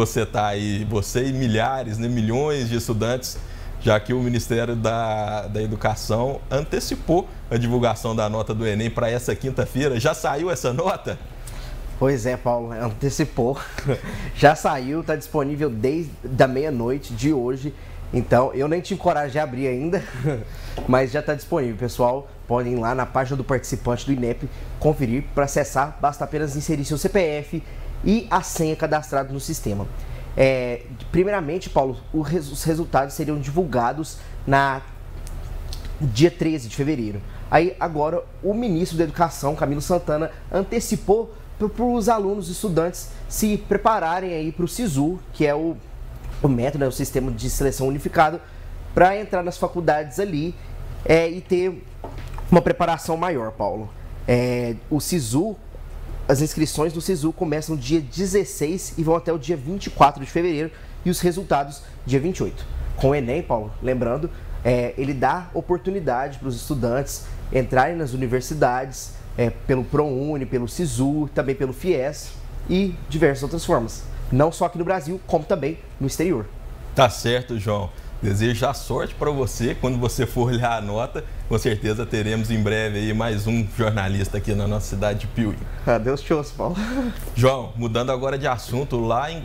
você está aí, você e milhares, né, milhões de estudantes, já que o Ministério da, da Educação antecipou a divulgação da nota do Enem para essa quinta-feira. Já saiu essa nota? Pois é, Paulo, antecipou. Já saiu, está disponível desde a meia-noite de hoje. Então, eu nem tive coragem de abrir ainda, mas já está disponível. Pessoal, podem ir lá na página do participante do INEP conferir. Para acessar, basta apenas inserir seu CPF e a senha cadastrada no sistema. É, primeiramente, Paulo, os resultados seriam divulgados na dia 13 de fevereiro. Aí, agora, o ministro da Educação, Camilo Santana, antecipou para os alunos e estudantes se prepararem aí para o SISU, que é o, o método, né, o sistema de seleção unificado, para entrar nas faculdades ali é, e ter uma preparação maior, Paulo. É, o SISU, as inscrições do SISU começam dia 16 e vão até o dia 24 de fevereiro e os resultados dia 28. Com o Enem, Paulo, lembrando, é, ele dá oportunidade para os estudantes entrarem nas universidades, é, pelo ProUni, pelo SISU, também pelo FIES e diversas outras formas. Não só aqui no Brasil, como também no exterior. Tá certo, João. Desejo a sorte para você quando você for olhar a nota. Com certeza teremos em breve aí mais um jornalista aqui na nossa cidade de Piuí. Adeus, tchau, Paulo. João, mudando agora de assunto, lá em